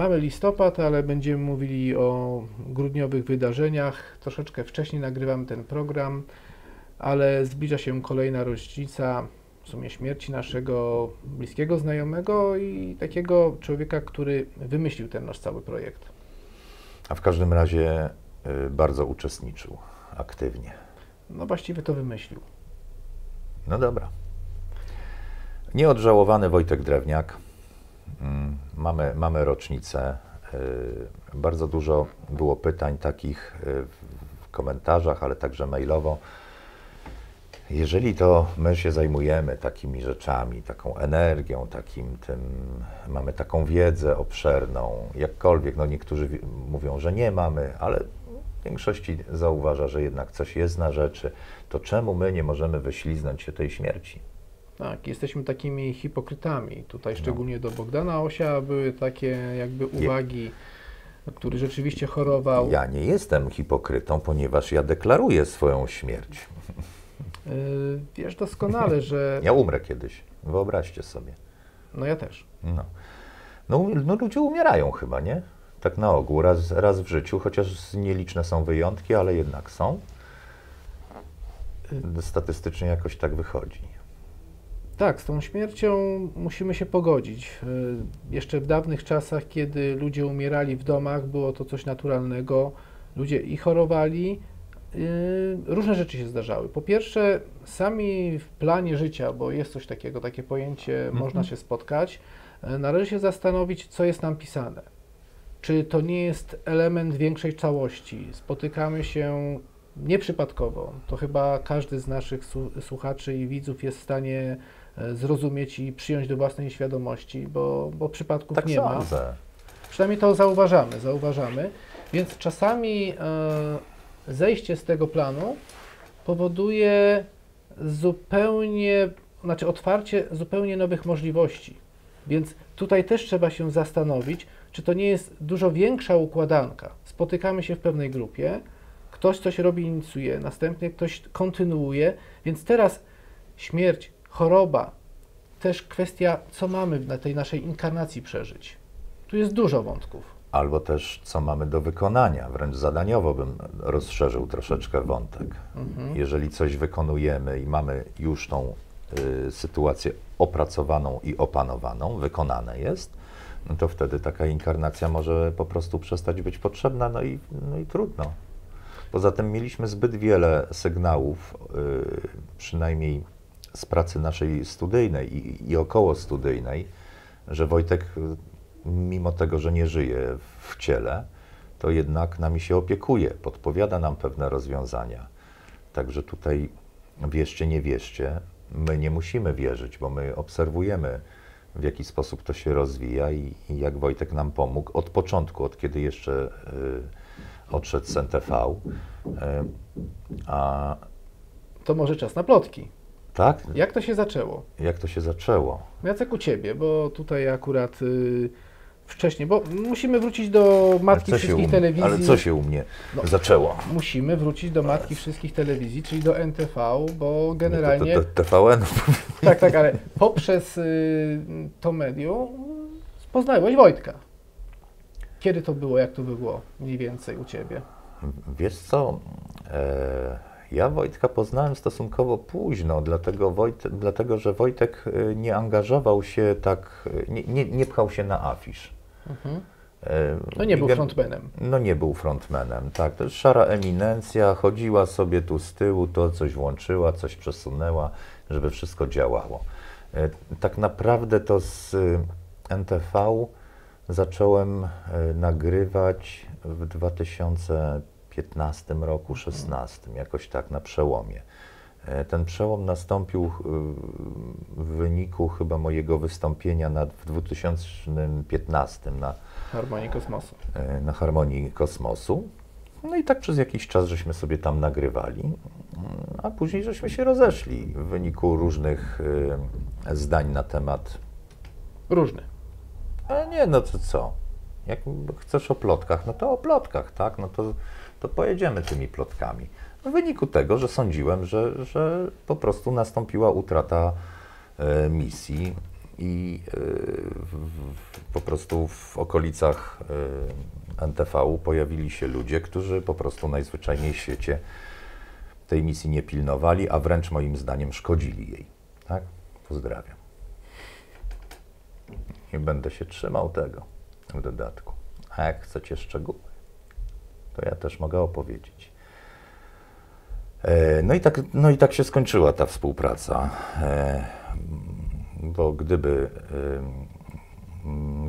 Mamy listopad, ale będziemy mówili o grudniowych wydarzeniach. Troszeczkę wcześniej nagrywamy ten program, ale zbliża się kolejna rocznica w sumie śmierci naszego bliskiego znajomego i takiego człowieka, który wymyślił ten nasz cały projekt. A w każdym razie y, bardzo uczestniczył aktywnie. No właściwie to wymyślił. No dobra. Nieodżałowany Wojtek Drewniak. Mm, Mamy, mamy rocznicę. Y, Bardzo dużo było pytań takich y, w komentarzach, ale także mailowo. Jeżeli to my się zajmujemy takimi rzeczami, taką energią, takim tym, mamy taką wiedzę obszerną, jakkolwiek, no niektórzy wi- mówią, że nie mamy, ale w większości zauważa, że jednak coś jest na rzeczy, to czemu my nie możemy wyśliznąć się tej śmierci? Tak, jesteśmy takimi hipokrytami. Tutaj No. szczególnie do Bogdana Osia były takie jakby uwagi, który rzeczywiście chorował. Ja nie jestem hipokrytą, ponieważ ja deklaruję swoją śmierć. Yy, Wiesz doskonale, że... Ja umrę kiedyś, wyobraźcie sobie. No ja też. No. No, no ludzie umierają chyba, nie? Tak na ogół, raz, raz w życiu, chociaż nieliczne są wyjątki, ale jednak są. Statystycznie jakoś tak wychodzi. Tak, z tą śmiercią musimy się pogodzić. Yy, Jeszcze w dawnych czasach, kiedy ludzie umierali w domach, było to coś naturalnego. Ludzie i chorowali, yy, różne rzeczy się zdarzały. Po pierwsze, sami w planie życia, bo jest coś takiego, takie pojęcie, można się spotkać, yy, należy się zastanowić, co jest nam pisane. Czy to nie jest element większej całości? Spotykamy się nieprzypadkowo. To chyba każdy z naszych słuchaczy i widzów jest w stanie e, zrozumieć i przyjąć do własnej świadomości, bo, bo przypadków Tak nie ma. sądzę. Przynajmniej to zauważamy, zauważamy. Więc czasami e, zejście z tego planu powoduje zupełnie, znaczy otwarcie zupełnie nowych możliwości. Więc tutaj też trzeba się zastanowić, czy to nie jest dużo większa układanka. Spotykamy się w pewnej grupie, ktoś coś robi, inicjuje, następnie ktoś kontynuuje, więc teraz śmierć, choroba, też kwestia, co mamy na tej naszej inkarnacji przeżyć. Tu jest dużo wątków. Albo też co mamy do wykonania, wręcz zadaniowo bym rozszerzył troszeczkę wątek. Jeżeli coś wykonujemy i mamy już tą y, sytuację opracowaną i opanowaną, wykonane jest, no to wtedy taka inkarnacja może po prostu przestać być potrzebna, no i, no i trudno. Poza tym mieliśmy zbyt wiele sygnałów, y, przynajmniej z pracy naszej studyjnej i, i około studyjnej, że Wojtek, y, mimo tego, że nie żyje w ciele, to jednak nami się opiekuje, podpowiada nam pewne rozwiązania. Także tutaj wierzcie, nie wierzcie, my nie musimy wierzyć, bo my obserwujemy, w jaki sposób to się rozwija i, i jak Wojtek nam pomógł od początku, od kiedy jeszcze y, odszedł z NTV. Y, a To może czas na plotki. Tak, Jak to się zaczęło? jak to się zaczęło? Jacek u Ciebie, bo tutaj akurat y, wcześniej, bo musimy wrócić do matki wszystkich mnie, telewizji. ale co się u mnie No. zaczęło? Musimy wrócić do matki wszystkich telewizji, czyli do NTV, bo To, generalnie... to, to TVN. Tak, tak, ale poprzez y, to medium poznałeś Wojtka. Kiedy to było, jak to było mniej więcej u Ciebie? Wiesz co, e, ja Wojtka poznałem stosunkowo późno, dlatego, Wojt, dlatego że Wojtek e, nie angażował się tak, e, nie, nie, nie pchał się na afisz. Mhm. No nie był frontmanem. No nie był frontmanem, tak. To jest szara eminencja, chodziła sobie tu z tyłu, to coś włączyła, coś przesunęła, żeby wszystko działało. Tak naprawdę to z y, NTV zacząłem nagrywać w 2015 roku, 16, jakoś tak na przełomie. E, Ten przełom nastąpił y, w wyniku chyba mojego wystąpienia na, w 2015 na Harmonii Kosmosu. e, na Harmonii Kosmosu. No i tak przez jakiś czas żeśmy sobie tam nagrywali, a później żeśmy się rozeszli w wyniku różnych e, zdań na temat. Różny. A nie, no to co? Jak chcesz o plotkach, no to o plotkach, tak? No to, to pojedziemy tymi plotkami. W wyniku tego, że sądziłem, że, że po prostu nastąpiła utrata e, misji i y, w, w, po prostu w okolicach y, NTV pojawili się ludzie, którzy po prostu najzwyczajniej w świecie tej misji nie pilnowali, a wręcz moim zdaniem szkodzili jej. Tak? Pozdrawiam. I będę się trzymał tego w dodatku. A jak chcecie szczegóły, to ja też mogę opowiedzieć. E, No i, tak, no i tak się skończyła ta współpraca, E, bo gdyby,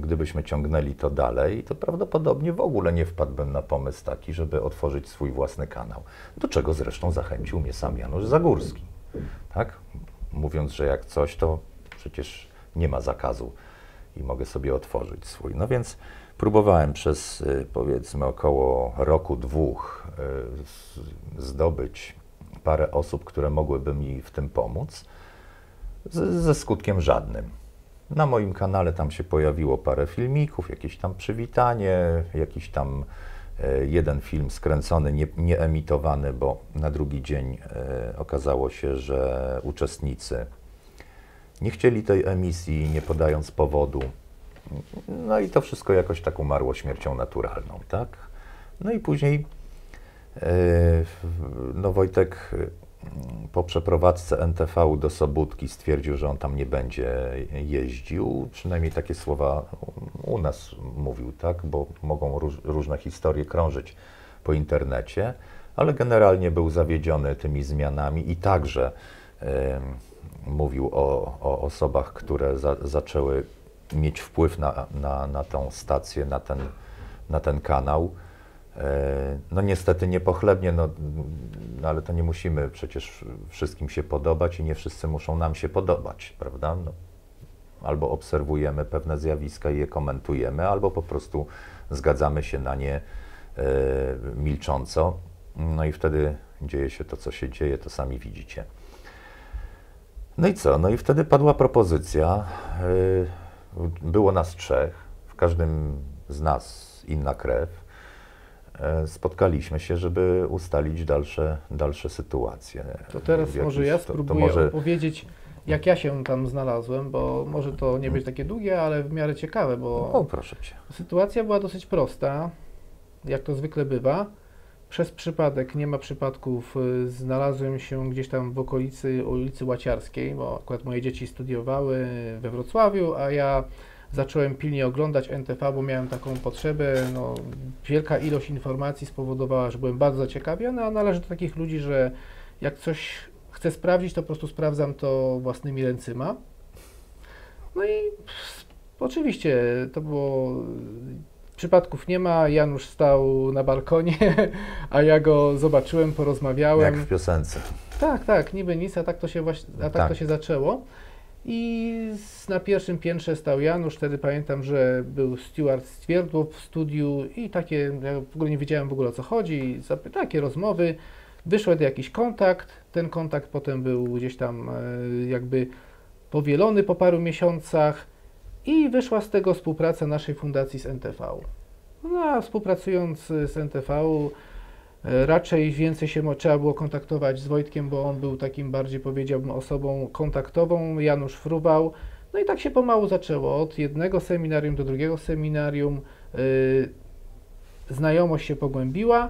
gdybyśmy ciągnęli to dalej, to prawdopodobnie w ogóle nie wpadłbym na pomysł taki, żeby otworzyć swój własny kanał. Do czego zresztą zachęcił mnie sam Janusz Zagórski. Tak? Mówiąc, że jak coś, to przecież nie ma zakazu i mogę sobie otworzyć swój. No więc próbowałem przez y, powiedzmy około roku, dwóch y, zdobyć parę osób, które mogłyby mi w tym pomóc, z, ze skutkiem żadnym. Na moim kanale tam się pojawiło parę filmików, jakieś tam przywitanie, jakiś tam e, jeden film skręcony, nie, nie emitowany, bo na drugi dzień e, okazało się, że uczestnicy nie chcieli tej emisji, nie podając powodu. No i to wszystko jakoś tak umarło śmiercią naturalną, tak? No i później e, no Wojtek e, po przeprowadzce NTV do Sobótki stwierdził, że on tam nie będzie jeździł. Przynajmniej takie słowa u nas mówił, tak? Bo mogą róż, różne historie krążyć po internecie, ale generalnie był zawiedziony tymi zmianami i także em, mówił o, o osobach, które za, zaczęły mieć wpływ na, na, na tą stację, na ten, na ten kanał. E, No niestety niepochlebnie, no, no ale to nie musimy przecież wszystkim się podobać i nie wszyscy muszą nam się podobać, prawda? No, albo obserwujemy pewne zjawiska i je komentujemy, albo po prostu zgadzamy się na nie e, milcząco. No i wtedy dzieje się to, co się dzieje, to sami widzicie. No i co? No i wtedy padła propozycja. y, Było nas trzech, w każdym z nas inna krew. E, Spotkaliśmy się, żeby ustalić dalsze, dalsze sytuacje. To teraz jakiś- może ja to- to spróbuję może- opowiedzieć, jak ja się tam znalazłem, bo może to nie być takie długie, ale w miarę ciekawe, bo O, proszę cię. sytuacja była dosyć prosta, jak to zwykle bywa. Przez przypadek, nie ma przypadków, y, znalazłem się gdzieś tam w okolicy ulicy Łaciarskiej, bo akurat moje dzieci studiowały we Wrocławiu, a ja zacząłem pilnie oglądać NTV, bo miałem taką potrzebę. No, wielka ilość informacji spowodowała, że byłem bardzo zaciekawiony, a należy do takich ludzi, że jak coś chcę sprawdzić, to po prostu sprawdzam to własnymi ręcyma. No i oczywiście to było. Przypadków nie ma. Janusz stał na balkonie, a ja go zobaczyłem, porozmawiałem. Jak w piosence. Tak, tak, niby nic, a tak to się właśnie, a tak, Tak. to się zaczęło. I na pierwszym piętrze stał Janusz, wtedy pamiętam, że był steward stwierdzał w studiu i takie, ja w ogóle nie wiedziałem w ogóle o co chodzi, takie rozmowy, wyszedł jakiś kontakt, ten kontakt potem był gdzieś tam e, jakby powielony po paru miesiącach i wyszła z tego współpraca naszej fundacji z NTV. No a współpracując z NTV E, Raczej więcej się trzeba było kontaktować z Wojtkiem, bo on był takim bardziej powiedziałbym osobą kontaktową, Janusz fruwał. No i tak się pomału zaczęło. Od jednego seminarium do drugiego seminarium. y, znajomość się pogłębiła.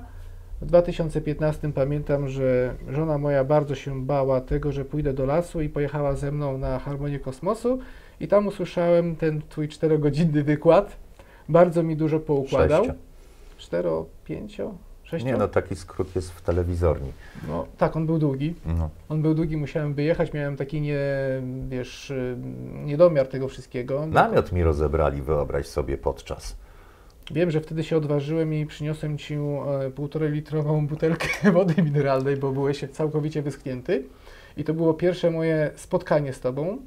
W 2015 pamiętam, że żona moja bardzo się bała tego, że pójdę do lasu i pojechała ze mną na Harmonię Kosmosu i tam usłyszałem ten twój czterogodzinny wykład. Bardzo mi dużo poukładał. Sześcio. Cztero, pięcio, sześcio? Nie no, taki skrót jest w telewizorni. No, tak, on był długi. No. On był długi, musiałem wyjechać, miałem taki nie, wiesz, niedomiar tego wszystkiego. Namiot mi rozebrali, wyobraź sobie, podczas. Wiem, że wtedy się odważyłem i przyniosłem ci e, półtorej litrową butelkę wody mineralnej, bo byłeś całkowicie wyschnięty. I to było pierwsze moje spotkanie z tobą,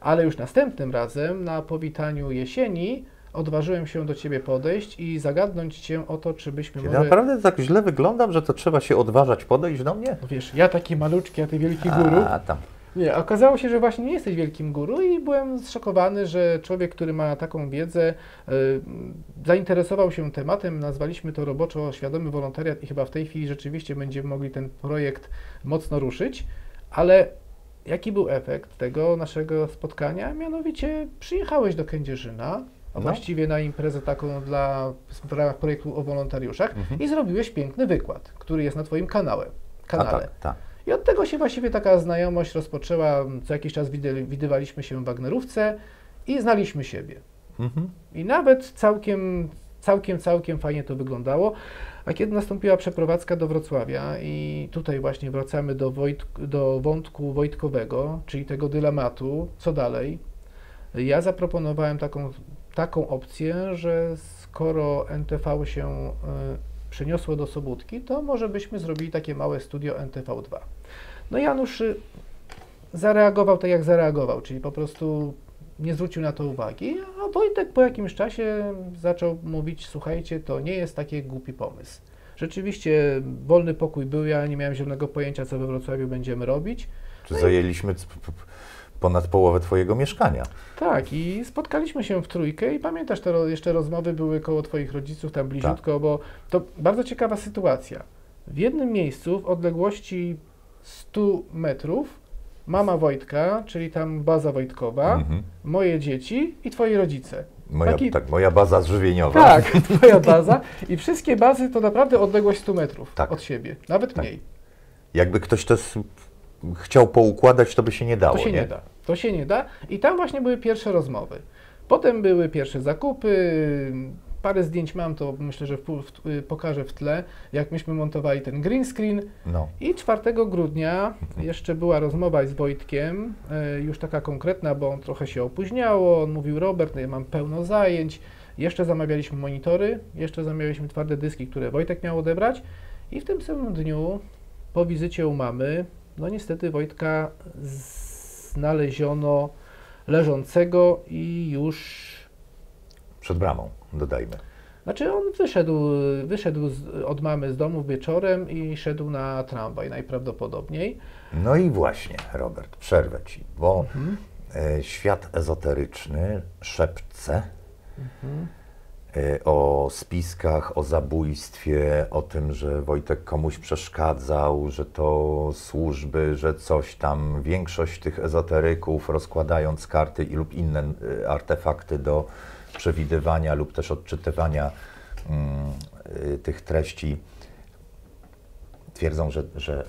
ale już następnym razem na powitaniu jesieni odważyłem się do ciebie podejść i zagadnąć cię o to, czy byśmy Kiedy może... naprawdę tak źle wyglądam, że to trzeba się odważać podejść do mnie? Wiesz, ja taki malutki, a ty wielki guru. A, tam. Nie, okazało się, że właśnie nie jesteś wielkim guru i byłem zszokowany, że człowiek, który ma taką wiedzę, y, zainteresował się tematem, nazwaliśmy to roboczo świadomy wolontariat i chyba w tej chwili rzeczywiście będziemy mogli ten projekt mocno ruszyć, ale jaki był efekt tego naszego spotkania? Mianowicie przyjechałeś do Kędzierzyna, No. właściwie na imprezę taką dla, w ramach projektu o wolontariuszach Mhm. i zrobiłeś piękny wykład, który jest na Twoim kanale. A kanale. tak, tak. I od tego się właściwie taka znajomość rozpoczęła. Co jakiś czas widy- widywaliśmy się w Wagnerówce i znaliśmy siebie. Mhm. I nawet całkiem, całkiem, całkiem fajnie to wyglądało. A kiedy nastąpiła przeprowadzka do Wrocławia i tutaj właśnie wracamy do, Wojt, do wątku wojtkowego, czyli tego dylematu, co dalej, ja zaproponowałem taką, taką opcję, że skoro NTV się y, przeniosło do Sobótki, to może byśmy zrobili takie małe studio NTV2. No Janusz y, zareagował tak, jak zareagował, czyli po prostu nie zwrócił na to uwagi, a Wojtek po jakimś czasie zaczął mówić, słuchajcie, to nie jest taki głupi pomysł. Rzeczywiście wolny pokój był, ja nie miałem zielonego pojęcia, co we Wrocławiu będziemy robić. Czy zajęliśmy p- p- ponad połowę Twojego mieszkania? Tak, i spotkaliśmy się w trójkę i pamiętasz, te ro- jeszcze rozmowy były koło Twoich rodziców, tam bliziutko, bo to bardzo ciekawa sytuacja. W jednym miejscu, w odległości 100 metrów, mama Wojtka, czyli tam baza Wojtkowa, Mhm. moje dzieci i Twoi rodzice. Moja, Taki- tak, moja baza żywieniowa. Tak, Twoja baza i wszystkie bazy to naprawdę odległość 100 metrów Tak. od siebie, nawet Tak. mniej. Jakby ktoś to chciał poukładać, to by się nie dało, To się nie? da. To się nie da. I tam właśnie były pierwsze rozmowy. Potem były pierwsze zakupy. Parę zdjęć mam, to myślę, że w, w, pokażę w tle, jak myśmy montowali ten green screen. No. I 4 grudnia jeszcze była rozmowa z Wojtkiem, e, już taka konkretna, bo on trochę się opóźniało. On mówił, Robert, no ja mam pełno zajęć. Jeszcze zamawialiśmy monitory, jeszcze zamawialiśmy twarde dyski, które Wojtek miał odebrać. I w tym samym dniu, po wizycie u mamy, no niestety Wojtka znaleziono leżącego i już Przed bramą, dodajmy. znaczy on wyszedł, wyszedł z, od mamy z domu wieczorem i szedł na tramwaj najprawdopodobniej. No i właśnie, Robert, przerwę Ci, bo Mhm. e, świat ezoteryczny szepce Mhm. E, o spiskach, o zabójstwie, o tym, że Wojtek komuś przeszkadzał, że to służby, że coś tam. Większość tych ezoteryków, rozkładając karty i lub inne e, artefakty do przewidywania lub też odczytywania mm, e, tych treści, twierdzą, że, że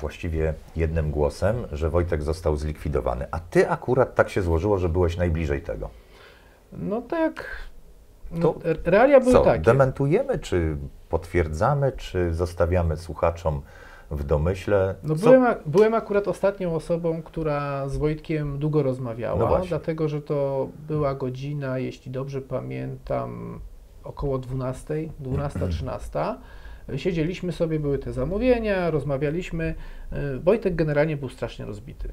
właściwie jednym głosem, że Wojtek został zlikwidowany. A ty akurat tak się złożyło, że byłeś najbliżej tego. No tak. No, To re- realia były Co, takie. dementujemy, czy potwierdzamy, czy zostawiamy słuchaczom w domyśle? No byłem, byłem akurat ostatnią osobą, która z Wojtkiem długo rozmawiała, No dlatego że to była godzina, jeśli dobrze pamiętam, około 12, 12-13. Siedzieliśmy sobie, były te zamówienia, rozmawialiśmy. Y, Wojtek generalnie był strasznie rozbity.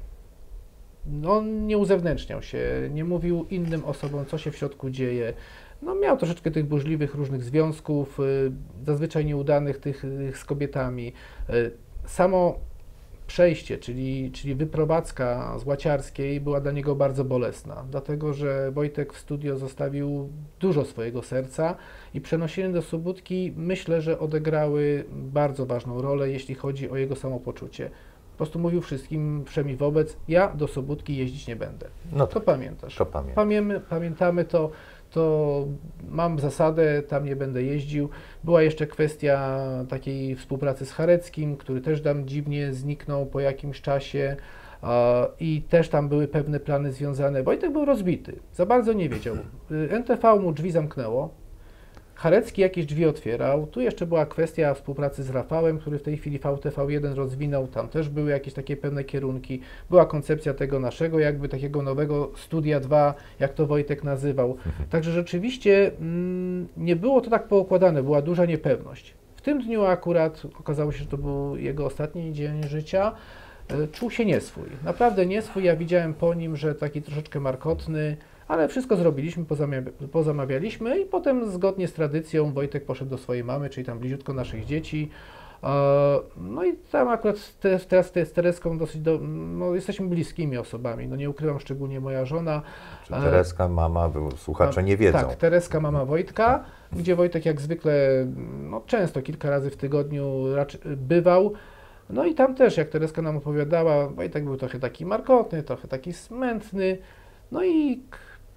No, On nie uzewnętrzniał się, nie mówił innym osobom, co się w środku dzieje. No, miał troszeczkę tych burzliwych różnych związków, y, zazwyczaj nieudanych tych, tych z kobietami. Y, Samo przejście, czyli, czyli wyprowadzka z Łaciarskiej była dla niego bardzo bolesna, dlatego że Wojtek w studio zostawił dużo swojego serca i przenoszenie do Sobótki myślę, że odegrały bardzo ważną rolę, jeśli chodzi o jego samopoczucie. Po prostu mówił wszystkim wszemi wobec, ja do Sobótki jeździć nie będę. No To to, pamiętasz. to pamiętam. Pamięmy, pamiętamy to, to mam zasadę, tam nie będę jeździł. Była jeszcze kwestia takiej współpracy z Chareckim, który też tam dziwnie zniknął po jakimś czasie i też tam były pewne plany związane. Wojtek był rozbity, za bardzo nie wiedział. Y, NTV mu drzwi zamknęło, Charecki jakieś drzwi otwierał. Tu jeszcze była kwestia współpracy z Rafałem, który w tej chwili VTV1 rozwinął. Tam też były jakieś takie pewne kierunki. Była koncepcja tego naszego, jakby takiego nowego Studia 2, jak to Wojtek nazywał. Także rzeczywiście mm, nie było to tak poukładane, była duża niepewność. W tym dniu akurat okazało się, że to był jego ostatni dzień życia. E, Czuł się nieswój, naprawdę nieswój. Ja widziałem po nim, że taki troszeczkę markotny, ale wszystko zrobiliśmy, pozamawialiśmy i potem zgodnie z tradycją Wojtek poszedł do swojej mamy, czyli tam bliziutko naszych dzieci. E, No i tam akurat te, teraz te- z Tereską dosyć, do, no, jesteśmy bliskimi osobami, no nie ukrywam, szczególnie moja żona. Czy E, Tereska, mama, słuchacze nie wiedzą. Tak, Tereska, mama Wojtka, gdzie Wojtek jak zwykle, no często, kilka razy w tygodniu raczej bywał. No i tam też, jak Tereska nam opowiadała, Wojtek był trochę taki markotny, trochę taki smętny. No i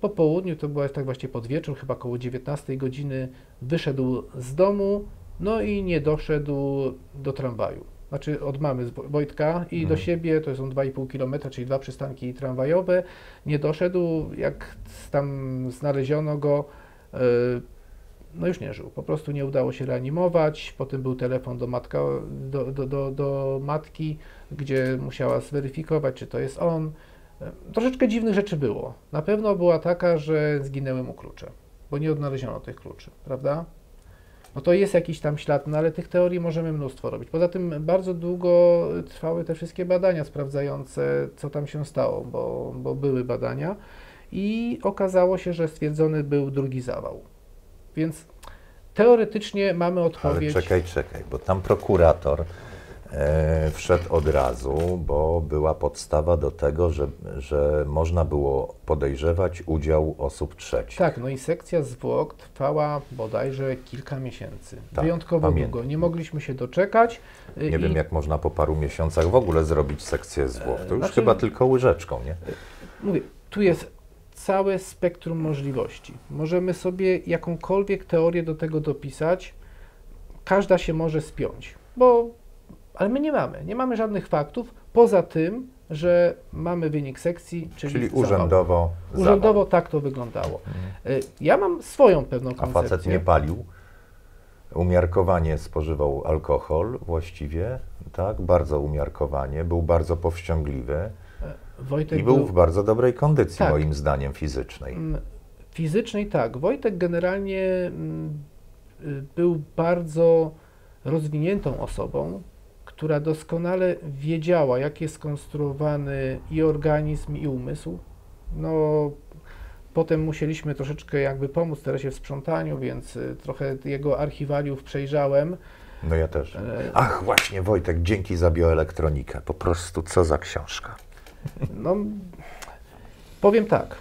po południu, to była tak właściwie pod wieczór, chyba około 19 godziny, wyszedł z domu, no i nie doszedł do tramwaju. Znaczy od mamy z Wo- Wojtka i do Mhm. siebie, to są 2,5 km, czyli dwa przystanki tramwajowe. Nie doszedł, jak tam znaleziono go, e, no już nie żył. Po prostu nie udało się reanimować. Potem był telefon do, matka, do, do, do, do matki, gdzie musiała zweryfikować, czy to jest on. Troszeczkę dziwnych rzeczy było. Na pewno była taka, że zginęły mu klucze, bo nie odnaleziono tych kluczy, prawda? No to jest jakiś tam ślad, no ale tych teorii możemy mnóstwo robić. Poza tym bardzo długo trwały te wszystkie badania sprawdzające, co tam się stało, bo, bo były badania i okazało się, że stwierdzony był drugi zawał. Więc teoretycznie mamy Ale odpowiedź. czekaj, czekaj, bo tam prokurator wszedł od razu, bo była podstawa do tego, że, że można było podejrzewać udział osób trzecich. Tak, no i sekcja zwłok trwała bodajże kilka miesięcy. Tak, Wyjątkowo pamiętam. długo. Nie mogliśmy się doczekać. y, Nie i wiem, jak można po paru miesiącach w ogóle zrobić sekcję zwłok. To już znaczy- chyba tylko łyżeczką, nie? Mówię, tu jest całe spektrum możliwości. Możemy sobie jakąkolwiek teorię do tego dopisać. Każda się może spiąć, bo, ale my nie mamy. Nie mamy żadnych faktów, poza tym, że mamy wynik sekcji, czyli, Czyli zawał. urzędowo. Urzędowo tak to wyglądało. Y, Ja mam swoją pewną A koncepcję. facet nie palił. Umiarkowanie spożywał alkohol właściwie, tak? Bardzo umiarkowanie. Był bardzo powściągliwy Wojtek i był w bardzo dobrej kondycji, Tak. moim zdaniem, fizycznej. Mm, Fizycznej tak. Wojtek generalnie mm, y, był bardzo rozwiniętą osobą, która doskonale wiedziała, jak jest skonstruowany i organizm, i umysł. No, potem musieliśmy troszeczkę jakby pomóc Teresie w sprzątaniu, więc y, trochę jego archiwaliów przejrzałem. No ja też. E, Ach, właśnie, Wojtek, dzięki za bioelektronikę. Po prostu co za książka. No, powiem tak.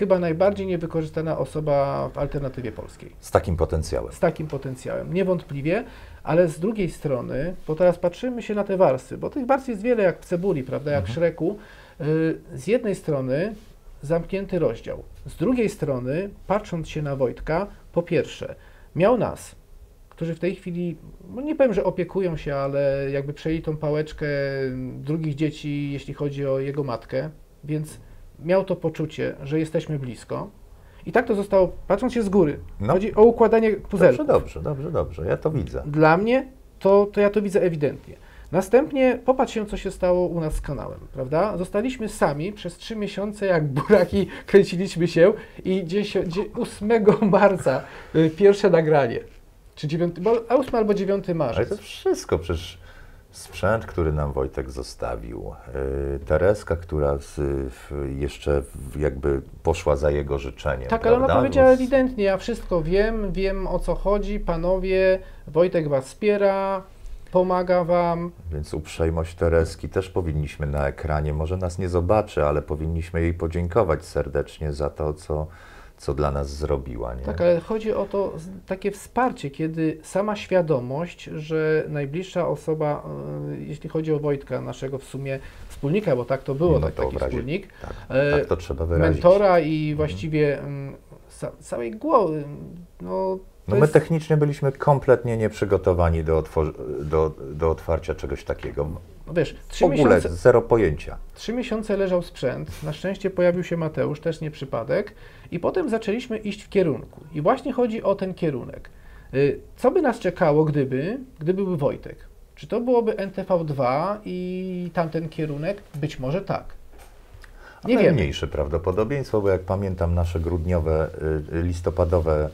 Chyba najbardziej niewykorzystana osoba w alternatywie polskiej. Z takim potencjałem. z takim potencjałem, niewątpliwie, ale z drugiej strony, bo teraz patrzymy się na te warstwy, bo tych warstw jest wiele jak w cebuli, prawda, jak w szreku. Y, Z jednej strony zamknięty rozdział, z drugiej strony, patrząc się na Wojtka, po pierwsze, miał nas, którzy w tej chwili, no nie powiem, że opiekują się, ale jakby przejęli tą pałeczkę drugich dzieci, jeśli chodzi o jego matkę, więc miał to poczucie, że jesteśmy blisko. I tak to zostało, patrząc się z góry. No. Chodzi o układanie puzelków. Dobrze, dobrze, dobrze, dobrze. Ja to widzę. Dla mnie to, to ja to widzę ewidentnie. Następnie popatrz się, co się stało u nas z kanałem, prawda? Zostaliśmy sami przez trzy miesiące, jak buraki kręciliśmy się i 10, dzie- 8 marca y, pierwsze nagranie. Czy 9, bo- a 8 albo 9 Ale marzec. to wszystko przecież sprzęt, który nam Wojtek zostawił, yy, Tereska, która z, jeszcze jakby poszła za jego życzeniem. Tak, ale ona prawda? powiedziała ewidentnie, ja wszystko wiem, wiem o co chodzi, panowie, Wojtek was wspiera, pomaga wam. Więc uprzejmość Tereski też powinniśmy na ekranie, może nas nie zobaczy, ale powinniśmy jej podziękować serdecznie za to, co, co dla nas zrobiła. Nie? Tak, ale chodzi o to takie wsparcie, kiedy sama świadomość, że najbliższa osoba, y, jeśli chodzi o Wojtka, naszego w sumie wspólnika, bo tak to było, No tak, to taki wspólnik, Tak, e, tak to trzeba wyrazić. mentora i właściwie mm, ca- całej głowy, no to No my jest, technicznie byliśmy kompletnie nieprzygotowani do, do, do otwarcia czegoś takiego. No wiesz, trzy W ogóle miesiące, zero pojęcia. trzy miesiące leżał sprzęt, na szczęście pojawił się Mateusz, też nie przypadek, i potem zaczęliśmy iść w kierunku. I właśnie chodzi o ten kierunek. Y, Co by nas czekało, gdyby, gdyby był Wojtek? Czy to byłoby NTV2 i tamten kierunek? Być może tak. Nie wiem. mniejsze prawdopodobieństwo, bo jak pamiętam nasze grudniowe, y, listopadowe y,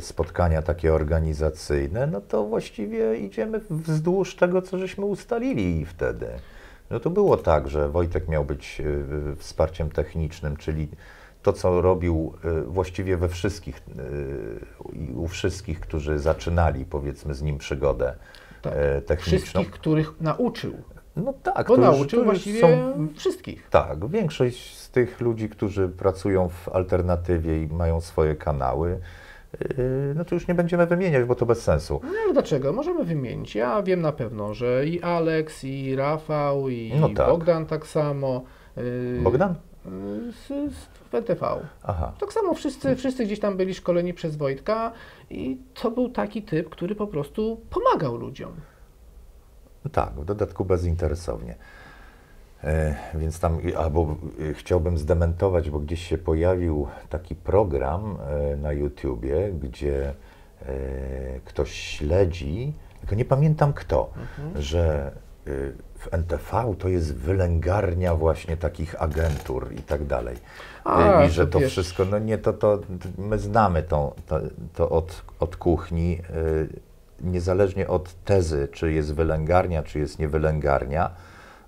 spotkania takie organizacyjne, no to właściwie idziemy wzdłuż tego, co żeśmy ustalili wtedy. No to było tak, że Wojtek miał być y, wsparciem technicznym, czyli to, co robił y, właściwie we wszystkich y, u wszystkich, którzy zaczynali, powiedzmy, z nim przygodę Tak. techniczną. Wszystkich, których nauczył. No tak, Bo nauczył właściwie są wszystkich. tak, większość tych ludzi, którzy pracują w alternatywie i mają swoje kanały, Yy, no to już nie będziemy wymieniać, bo to bez sensu. No ale dlaczego? Możemy wymienić. Ja wiem na pewno, że i Alex, i Rafał, i No tak. Bogdan tak samo. yy, Bogdan? yy, Z, z WTV. Aha. Tak samo wszyscy, wszyscy gdzieś tam byli szkoleni przez Wojtka i to był taki typ, który po prostu pomagał ludziom. Tak, w dodatku bezinteresownie. E, więc tam, albo e, chciałbym zdementować, bo gdzieś się pojawił taki program e, na YouTubie, gdzie ktoś śledzi, tylko nie pamiętam kto, że e, w NTV to jest wylęgarnia właśnie takich agentur i tak dalej. A, I że to wszystko, no nie, to, to my znamy to, to, to od, od kuchni, niezależnie od tezy, czy jest wylęgarnia, czy jest niewylęgarnia,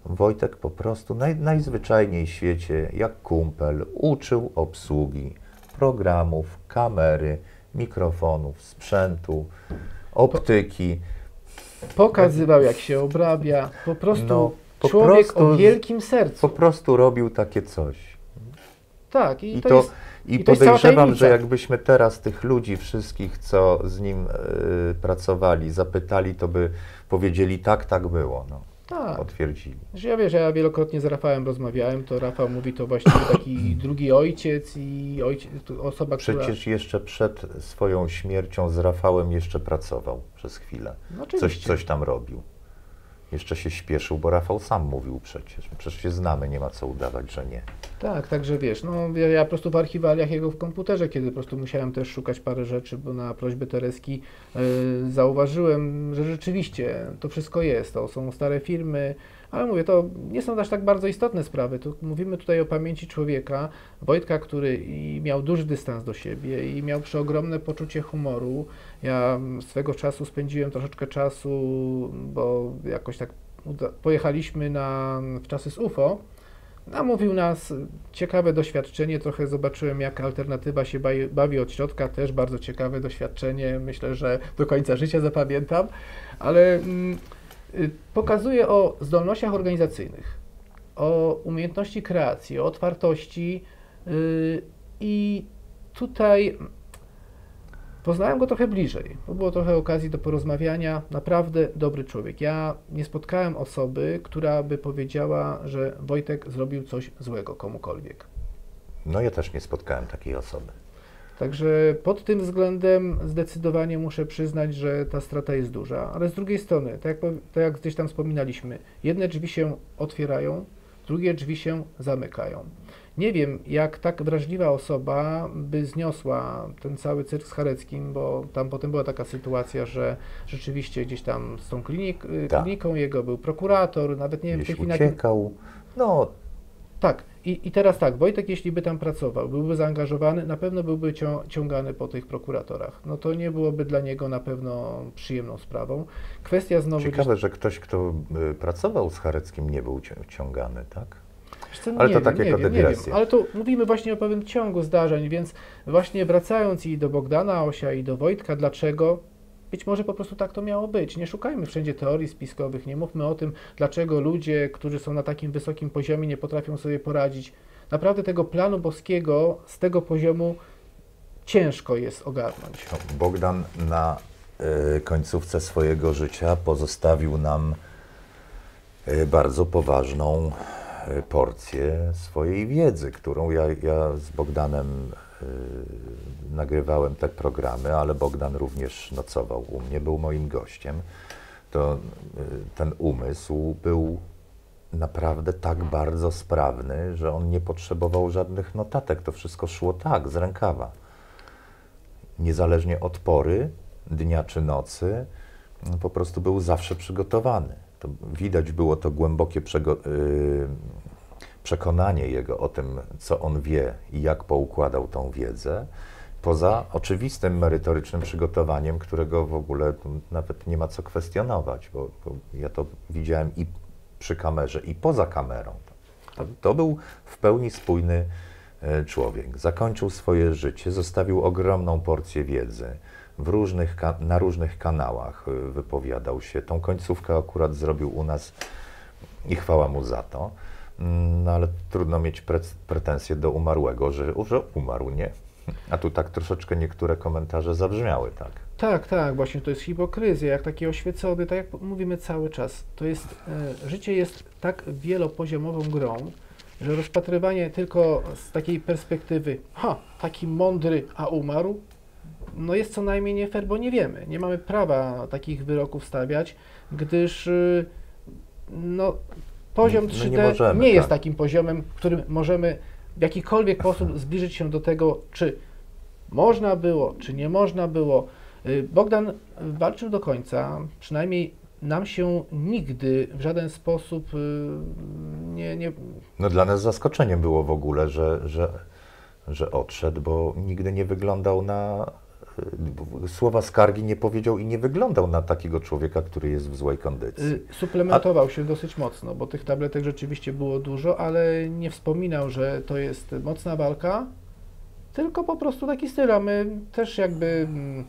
Wojtek po prostu naj, najzwyczajniej w świecie, jak kumpel, uczył obsługi programów, kamery, mikrofonów, sprzętu, optyki. Pokazywał, jak się obrabia. Po prostu No, po człowiek prostu o wielkim sercu. Po prostu robił takie coś. Tak, i, I, to, to, jest. i, i to podejrzewam, że jakbyśmy teraz tych ludzi wszystkich, co z nim y, pracowali, zapytali, to by powiedzieli tak, tak było. No, Tak. potwierdzili. Że ja wiesz, ja wielokrotnie z Rafałem rozmawiałem, to Rafał mówi to właściwie taki drugi ojciec i ojciec, osoba, która... Przecież jeszcze przed swoją śmiercią z Rafałem jeszcze pracował przez chwilę. No Coś, coś tam robił. Jeszcze się śpieszył, bo Rafał sam mówił przecież. Przecież się znamy, nie ma co udawać, że nie. Tak, także wiesz, no ja, ja po prostu w archiwaliach jego w komputerze, kiedy po prostu musiałem też szukać parę rzeczy, bo na prośbę Tereski y, zauważyłem, że rzeczywiście to wszystko jest, to są stare firmy, ale mówię, to nie są aż tak bardzo istotne sprawy, tu mówimy tutaj o pamięci człowieka, Wojtka, który i miał duży dystans do siebie i miał przeogromne poczucie humoru, ja swego czasu spędziłem troszeczkę czasu, bo jakoś tak pojechaliśmy na, w czasy z UFO, Namówił nas, ciekawe doświadczenie, trochę zobaczyłem jak alternatywa się bawi, od środka, też bardzo ciekawe doświadczenie, myślę, że do końca życia zapamiętam, ale mm, pokazuje o zdolnościach organizacyjnych, o umiejętności kreacji, o otwartości y, i tutaj Poznałem go trochę bliżej, bo było trochę okazji do porozmawiania. Naprawdę dobry człowiek. Ja nie spotkałem osoby, która by powiedziała, że Wojtek zrobił coś złego komukolwiek. No ja też nie spotkałem takiej osoby. Także pod tym względem zdecydowanie muszę przyznać, że ta strata jest duża, ale z drugiej strony, tak jak, tak jak gdzieś tam wspominaliśmy, jedne drzwi się otwierają, drugie drzwi się zamykają. Nie wiem, jak tak wrażliwa osoba by zniosła ten cały cyrk z Chareckim, bo tam potem była taka sytuacja, że rzeczywiście gdzieś tam z tą klinik, Tak. kliniką jego był prokurator, nawet nie wiem, Gdzieś uciekał. No, tak, i, i teraz tak, Wojtek, jeśli by tam pracował, byłby zaangażowany, na pewno byłby cią, ciągany po tych prokuratorach. No to nie byłoby dla niego na pewno przyjemną sprawą. Kwestia znowu... ciekawe, że ktoś, kto y, pracował z Chareckim, nie był cią- ciągany, tak? Co, Ale to wiem, tak nie wiem, nie wiem, ale tu mówimy właśnie o pewnym ciągu zdarzeń, więc właśnie wracając i do Bogdana Osia i do Wojtka, dlaczego? Być może po prostu tak to miało być. Nie szukajmy wszędzie teorii spiskowych, nie mówmy o tym, dlaczego ludzie, którzy są na takim wysokim poziomie, nie potrafią sobie poradzić. Naprawdę tego planu boskiego z tego poziomu ciężko jest ogarnąć. Bogdan na y, końcówce swojego życia pozostawił nam y, bardzo poważną y, porcję swojej wiedzy, którą ja, ja z Bogdanem nagrywałem te programy, ale Bogdan również nocował u mnie, był moim gościem. To y, ten umysł był naprawdę tak bardzo sprawny, że on nie potrzebował żadnych notatek. To wszystko szło tak, z rękawa niezależnie od pory, dnia czy nocy, no, po prostu był zawsze przygotowany. To widać było to głębokie przego- y, przekonanie jego o tym, co on wie i jak poukładał tą wiedzę, poza oczywistym merytorycznym przygotowaniem, którego w ogóle nawet nie ma co kwestionować, bo, bo ja to widziałem i przy kamerze, i poza kamerą. To, to był w pełni spójny e, człowiek. Zakończył swoje życie, zostawił ogromną porcję wiedzy. W różnych, na różnych kanałach e, wypowiadał się. Tą końcówkę akurat zrobił u nas i chwała mu za to. No ale trudno mieć pre- pretensje do umarłego, że, że umarł, nie? A tu tak troszeczkę niektóre komentarze zabrzmiały, tak? Tak, tak, właśnie to jest hipokryzja, jak taki oświecony, tak jak mówimy cały czas. To jest, e, życie jest tak wielopoziomową grą, że rozpatrywanie tylko z takiej perspektywy, ha, taki mądry, a umarł, no jest co najmniej nie fair, bo nie wiemy. Nie mamy prawa takich wyroków stawiać, gdyż y, no, poziom No 3D nie nie, możemy, jest tak. takim poziomem, którym możemy w jakikolwiek sposób zbliżyć się do tego, czy można było, czy nie można było. Y, Bogdan walczył do końca, przynajmniej nam się nigdy w żaden sposób y, nie, nie, No dla nas zaskoczeniem było w ogóle, że, że, że odszedł, bo nigdy nie wyglądał na. Słowa skargi nie powiedział i nie wyglądał na takiego człowieka, który jest w złej kondycji. Y, Suplementował się dosyć mocno, bo tych tabletek rzeczywiście było dużo, ale nie wspominał, że to jest mocna walka, tylko po prostu taki styl, a my też jakby mm,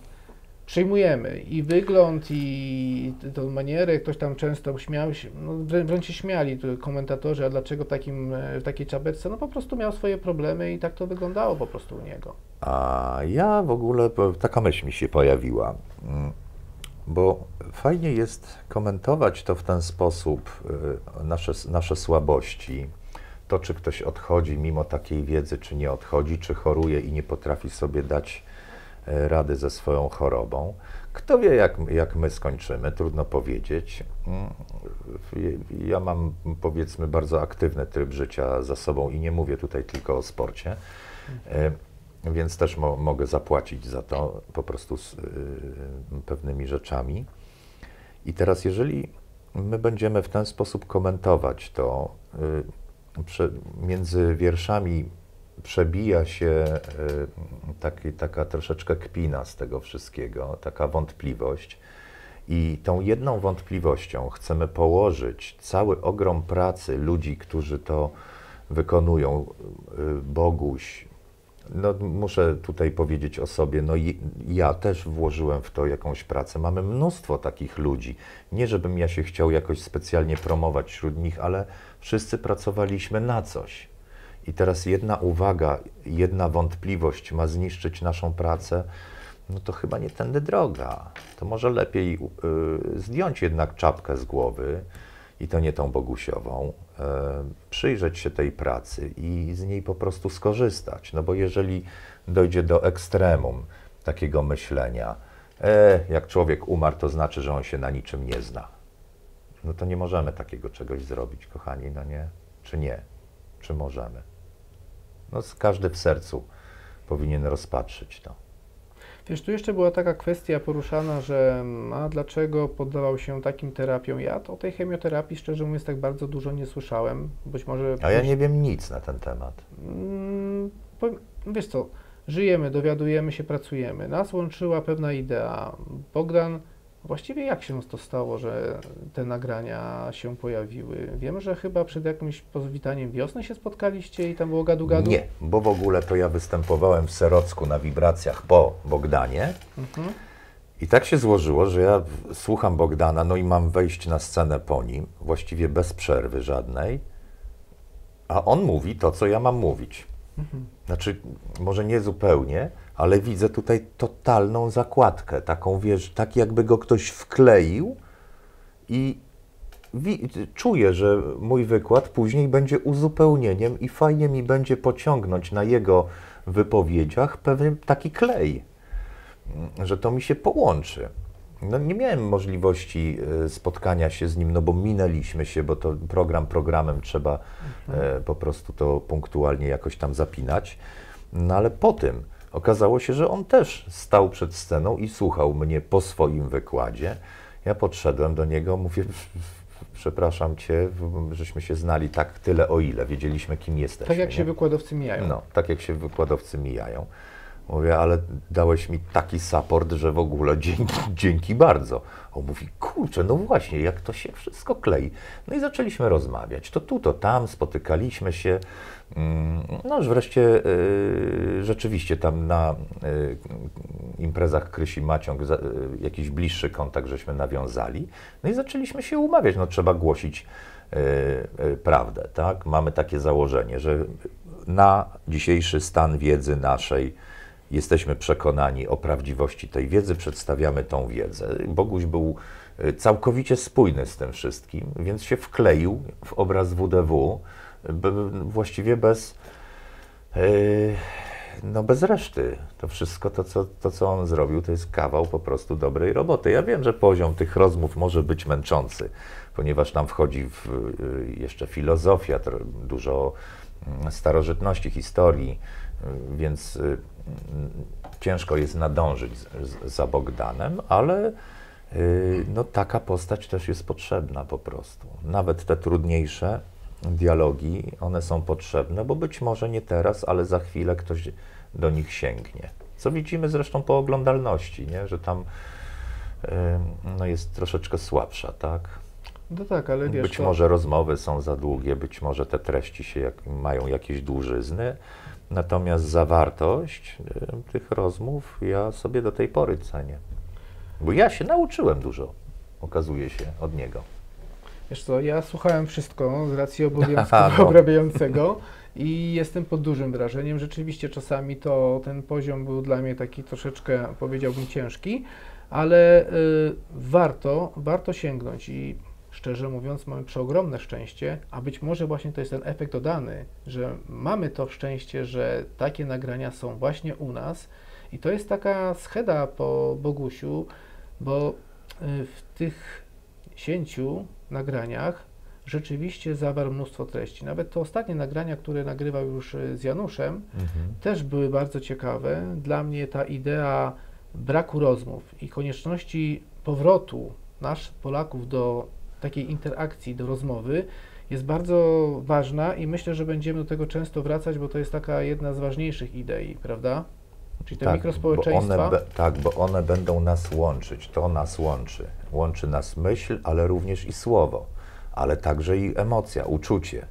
przyjmujemy i wygląd, i t- tą manierę, ktoś tam często śmiał się, no wrę- wręcz się śmiali komentatorzy, a dlaczego takim, w takiej czapeczce, no po prostu miał swoje problemy i tak to wyglądało po prostu u niego. A ja w ogóle, taka myśl mi się pojawiła, mm, bo fajnie jest komentować to w ten sposób, y, nasze, nasze słabości, to czy ktoś odchodzi mimo takiej wiedzy, czy nie odchodzi, czy choruje i nie potrafi sobie dać rady ze swoją chorobą. Kto wie, jak, jak my skończymy, trudno powiedzieć. Mm, Ja mam, powiedzmy, bardzo aktywny tryb życia za sobą i nie mówię tutaj tylko o sporcie. E, więc też mo, mogę zapłacić za to po prostu z y, pewnymi rzeczami. I teraz, jeżeli my będziemy w ten sposób komentować to, między wierszami przebija się y, taki, taka troszeczkę kpina z tego wszystkiego, taka wątpliwość. I tą jedną wątpliwością chcemy położyć cały ogrom pracy ludzi, którzy to wykonują, y, Boguś, no, muszę tutaj powiedzieć o sobie, no ja też włożyłem w to jakąś pracę. Mamy mnóstwo takich ludzi. Nie, żebym ja się chciał jakoś specjalnie promować wśród nich, ale wszyscy pracowaliśmy na coś. I teraz jedna uwaga, jedna wątpliwość ma zniszczyć naszą pracę, no to chyba nie tędy droga. To może lepiej y, zdjąć jednak czapkę z głowy i to nie tą Bogusiową, y, przyjrzeć się tej pracy i z niej po prostu skorzystać. No bo jeżeli dojdzie do ekstremum takiego myślenia, e, jak człowiek umarł, to znaczy, że on się na niczym nie zna. No to nie możemy takiego czegoś zrobić, kochani, no nie? Czy nie? Czy możemy? No każdy w sercu powinien rozpatrzyć to. Wiesz, tu jeszcze była taka kwestia poruszana, że mm, a dlaczego poddawał się takim terapiom? Ja o tej chemioterapii, szczerze mówiąc, tak bardzo dużo nie słyszałem. Być może... A ja nie wiem nic na ten temat. Mm, powiem- Wiesz co, żyjemy, dowiadujemy się, pracujemy. Nas łączyła pewna idea. Bogdan, właściwie jak się to stało, że te nagrania się pojawiły? Wiem, że chyba przed jakimś powitaniem wiosny się spotkaliście i tam było gadu-gadu? Nie, bo w ogóle to ja występowałem w Serocku na wibracjach po Bogdanie Mhm. i tak się złożyło, że ja słucham Bogdana, no i mam wejść na scenę po nim, właściwie bez przerwy żadnej, a on mówi to, co ja mam mówić. Mhm. Znaczy, może nie zupełnie, ale widzę tutaj totalną zakładkę, taką, wiesz, tak jakby go ktoś wkleił i czuję, że mój wykład później będzie uzupełnieniem i fajnie mi będzie pociągnąć na jego wypowiedziach pewien taki klej, że to mi się połączy. No, nie miałem możliwości e, spotkania się z nim, no bo minęliśmy się, bo to program programem trzeba e, po prostu to punktualnie jakoś tam zapinać. No ale po tym okazało się, że on też stał przed sceną i słuchał mnie po swoim wykładzie. Ja podszedłem do niego, mówię, przepraszam cię, żeśmy się znali tak tyle o ile, wiedzieliśmy kim jesteśmy. Tak jak się nie? wykładowcy mijają. No, tak jak się wykładowcy mijają. Mówię, ale dałeś mi taki support, że w ogóle dzięki, dzięki bardzo. On mówi, kurczę, no właśnie, jak to się wszystko klei. No i zaczęliśmy rozmawiać. To tu, to tam, spotykaliśmy się. Mm, No już wreszcie y, rzeczywiście tam na y, imprezach Krysi Maciąg y, jakiś bliższy kontakt żeśmy nawiązali. No i zaczęliśmy się umawiać. No trzeba głosić prawdę, tak? Mamy takie założenie, że na dzisiejszy stan wiedzy naszej jesteśmy przekonani o prawdziwości tej wiedzy, przedstawiamy tą wiedzę. Boguś był całkowicie spójny z tym wszystkim, więc się wkleił w obraz WDW, właściwie bez, y, no bez reszty. To wszystko, to co, to co on zrobił, to jest kawał po prostu dobrej roboty. Ja wiem, że poziom tych rozmów może być męczący, ponieważ tam wchodzi w, y, jeszcze filozofia, dużo mm, starożytności, historii, y, więc mm, ciężko jest nadążyć za Bogdanem, ale no, taka postać też jest potrzebna po prostu. Nawet te trudniejsze dialogi, one są potrzebne, bo być może nie teraz, ale za chwilę ktoś do nich sięgnie. Co widzimy zresztą po oglądalności, nie? że tam y, no, jest troszeczkę słabsza, tak? No tak, ale wiesz, Być to, może rozmowy są za długie, być może te treści się jak, mają jakieś dłużyzny, natomiast zawartość y, tych rozmów ja sobie do tej pory cenię. Bo ja się nauczyłem dużo, okazuje się, od niego. Wiesz co, ja słuchałem wszystko z racji obowiązku Aha, no. obrabiającego i jestem pod dużym wrażeniem. Rzeczywiście czasami to ten poziom był dla mnie taki troszeczkę, powiedziałbym, ciężki, ale y, warto, warto sięgnąć i szczerze mówiąc mamy przeogromne szczęście, a być może właśnie to jest ten efekt dodany, że mamy to szczęście, że takie nagrania są właśnie u nas i to jest taka scheda po Bogusiu, bo y, w tych sięciu nagraniach rzeczywiście zawarł mnóstwo treści. Nawet te ostatnie nagrania, które nagrywał już y, z Januszem, też były bardzo ciekawe. Dla mnie ta idea braku rozmów i konieczności powrotu nasz, Polaków, do takiej interakcji, do rozmowy jest bardzo ważna i myślę, że będziemy do tego często wracać, bo to jest taka jedna z ważniejszych idei, prawda? Czyli te Bo mikrospołeczeństwa. one, be- tak, bo one będą nas łączyć, to nas łączy. Łączy nas myśl, ale również i słowo, ale także i emocja, uczucie.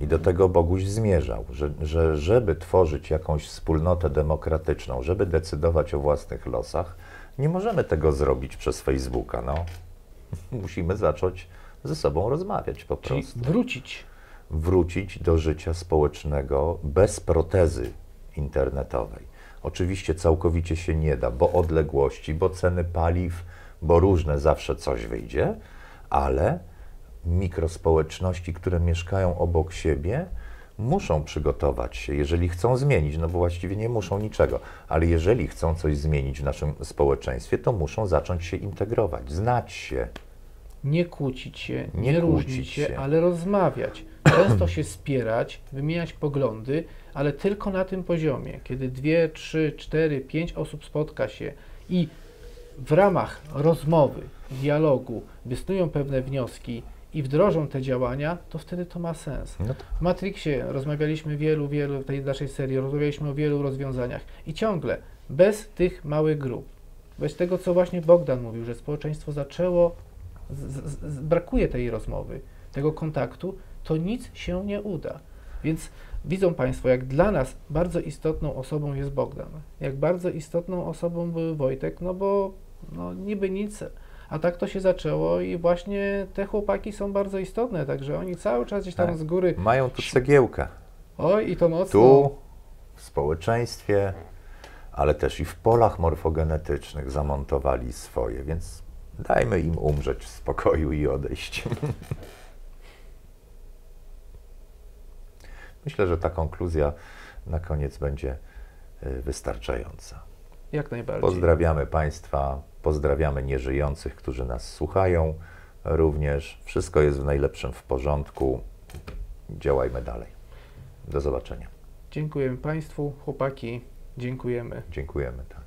I do tego Boguś zmierzał, że, że żeby tworzyć jakąś wspólnotę demokratyczną, żeby decydować o własnych losach, nie możemy tego zrobić przez Facebooka. No. Musimy zacząć ze sobą rozmawiać po Czyli prostu. wrócić. Wrócić do życia społecznego bez protezy internetowej. Oczywiście całkowicie się nie da, bo odległości, bo ceny paliw, bo różne zawsze coś wyjdzie, ale mikrospołeczności, które mieszkają obok siebie, muszą przygotować się, jeżeli chcą zmienić, no bo właściwie nie muszą niczego, ale jeżeli chcą coś zmienić w naszym społeczeństwie, to muszą zacząć się integrować, znać się. Nie kłócić się, Nie nie, kłócić różnić się, się. ale rozmawiać. Często się spierać, wymieniać poglądy, ale tylko na tym poziomie. Kiedy dwie, trzy, cztery, pięć osób spotka się i w ramach rozmowy, dialogu wysnują pewne wnioski i wdrożą te działania, to wtedy to ma sens. No W Matrixie rozmawialiśmy wielu, wielu, w tej naszej serii, rozmawialiśmy o wielu rozwiązaniach i ciągle bez tych małych grup, bez tego, co właśnie Bogdan mówił, że społeczeństwo zaczęło, z, z, z, brakuje tej rozmowy, tego kontaktu, to nic się nie uda. Więc widzą Państwo, jak dla nas bardzo istotną osobą jest Bogdan, jak bardzo istotną osobą był Wojtek, no bo no, niby nic, a tak to się zaczęło i właśnie te chłopaki są bardzo istotne, także oni cały czas gdzieś tam Tak. z góry mają tu cegiełkę. Oj, i to mocno. Tu, w społeczeństwie, ale też i w polach morfogenetycznych zamontowali swoje, więc dajmy im umrzeć w spokoju i odejść. Myślę, że ta konkluzja na koniec będzie y, wystarczająca. Jak najbardziej. Pozdrawiamy Państwa, pozdrawiamy nieżyjących, którzy nas słuchają. Również wszystko jest w najlepszym w porządku. Działajmy dalej. Do zobaczenia. Dziękujemy Państwu, chłopaki. Dziękujemy. Dziękujemy. Tak.